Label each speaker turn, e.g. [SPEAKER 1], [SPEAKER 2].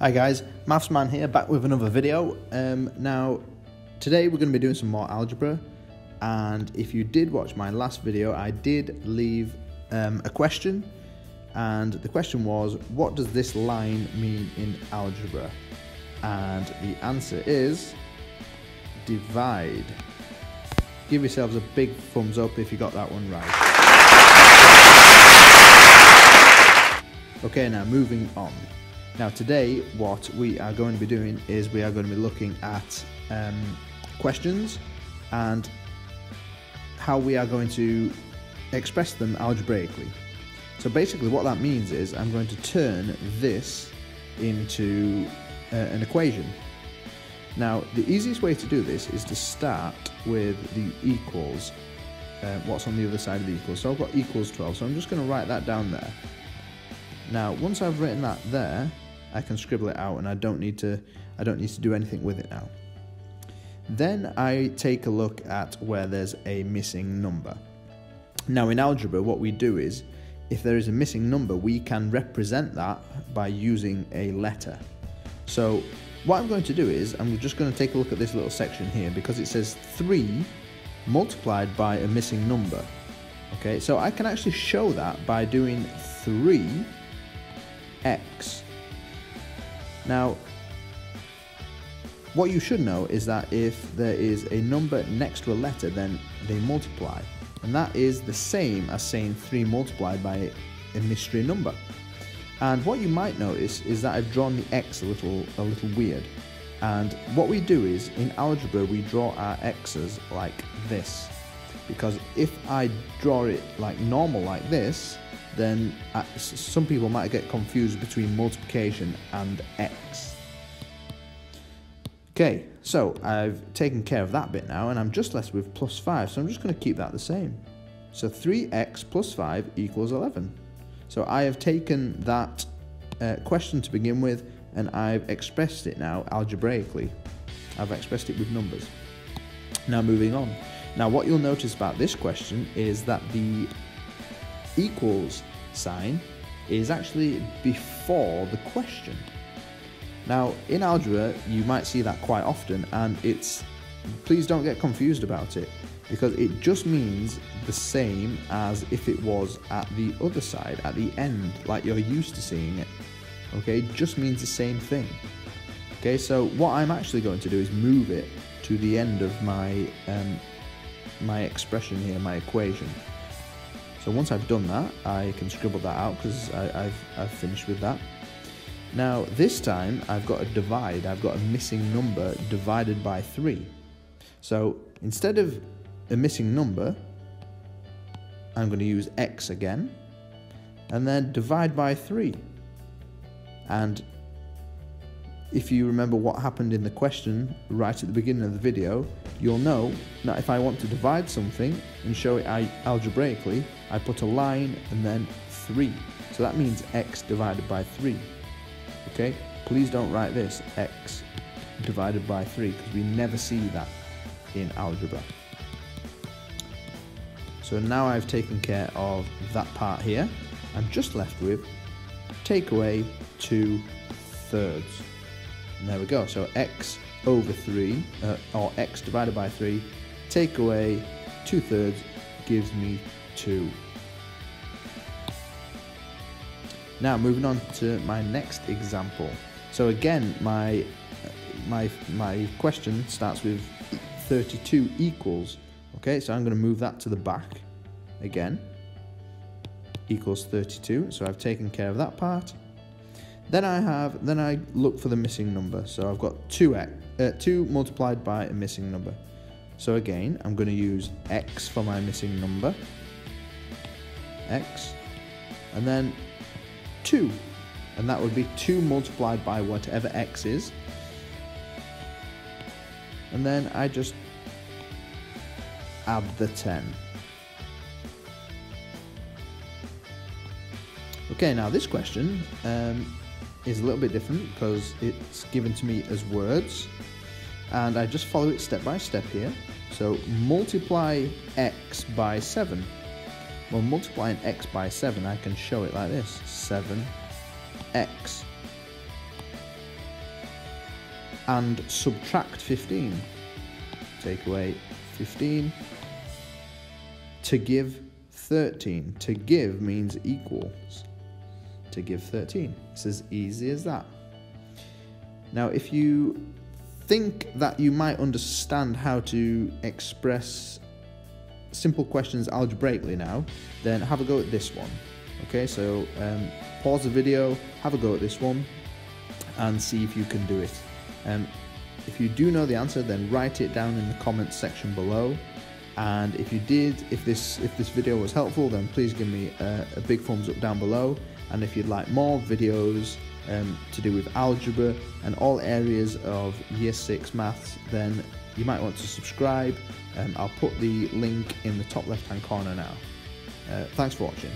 [SPEAKER 1] Hi guys, Mathsman here, back with another video. Um, now, today we're going to be doing some more algebra, and if you did watch my last video, I did leave um, a question, and the question was, what does this line mean in algebra? And the answer is divide. Give yourselves a big thumbs up if you got that one right. Okay, now moving on. Now today what we are going to be doing is we are going to be looking at um, questions and how we are going to express them algebraically. So basically what that means is I'm going to turn this into uh, an equation. Now the easiest way to do this is to start with the equals, uh, what's on the other side of the equals. So I've got equals 12 so I'm just going to write that down there. Now once I've written that there I can scribble it out and I don't need to I don't need to do anything with it now. Then I take a look at where there's a missing number. Now in algebra what we do is if there is a missing number we can represent that by using a letter. So what I'm going to do is I'm just going to take a look at this little section here because it says 3 multiplied by a missing number. Okay, so I can actually show that by doing 3x now, what you should know is that if there is a number next to a letter, then they multiply. And that is the same as saying 3 multiplied by a mystery number. And what you might notice is that I've drawn the x a little, a little weird. And what we do is, in algebra, we draw our x's like this. Because if I draw it like normal like this, then uh, some people might get confused between multiplication and x. Okay, so I've taken care of that bit now and I'm just left with plus 5, so I'm just going to keep that the same. So 3x plus 5 equals 11. So I have taken that uh, question to begin with and I've expressed it now algebraically. I've expressed it with numbers. Now moving on. Now what you'll notice about this question is that the equals sign is actually before the question. Now, in algebra, you might see that quite often, and it's please don't get confused about it because it just means the same as if it was at the other side, at the end, like you're used to seeing it. Okay, it just means the same thing. Okay, so what I'm actually going to do is move it to the end of my um, my expression here, my equation. So once I've done that, I can scribble that out because I've, I've finished with that. Now this time I've got a divide, I've got a missing number divided by 3. So instead of a missing number, I'm going to use x again, and then divide by 3. And if you remember what happened in the question right at the beginning of the video, you'll know that if I want to divide something and show it algebraically, I put a line and then 3. So that means x divided by 3. Okay, please don't write this x divided by 3 because we never see that in algebra. So now I've taken care of that part here. I'm just left with take away 2 thirds. And there we go. So x over 3, uh, or x divided by 3, take away 2 thirds gives me 2. Now moving on to my next example. So again, my my my question starts with 32 equals. Okay, so I'm going to move that to the back again. Equals 32. So I've taken care of that part. Then I have, then I look for the missing number. So I've got 2, uh, 2 multiplied by a missing number. So again, I'm going to use x for my missing number. x. And then 2. And that would be 2 multiplied by whatever x is. And then I just add the 10. Okay, now this question um, is a little bit different because it's given to me as words and I just follow it step by step here. So multiply x by 7. Well, multiplying x by 7, I can show it like this. 7x. and subtract 15. Take away 15 to give 13. To give means equals. To give 13. It's as easy as that. Now, if you think that you might understand how to express simple questions algebraically now, then have a go at this one. Okay, so um, pause the video, have a go at this one, and see if you can do it. Um, if you do know the answer, then write it down in the comments section below. And if you did, if this if this video was helpful, then please give me a, a big thumbs up down below. And if you'd like more videos um, to do with algebra and all areas of Year Six maths, then you might want to subscribe. Um, I'll put the link in the top left hand corner now. Uh, thanks for watching.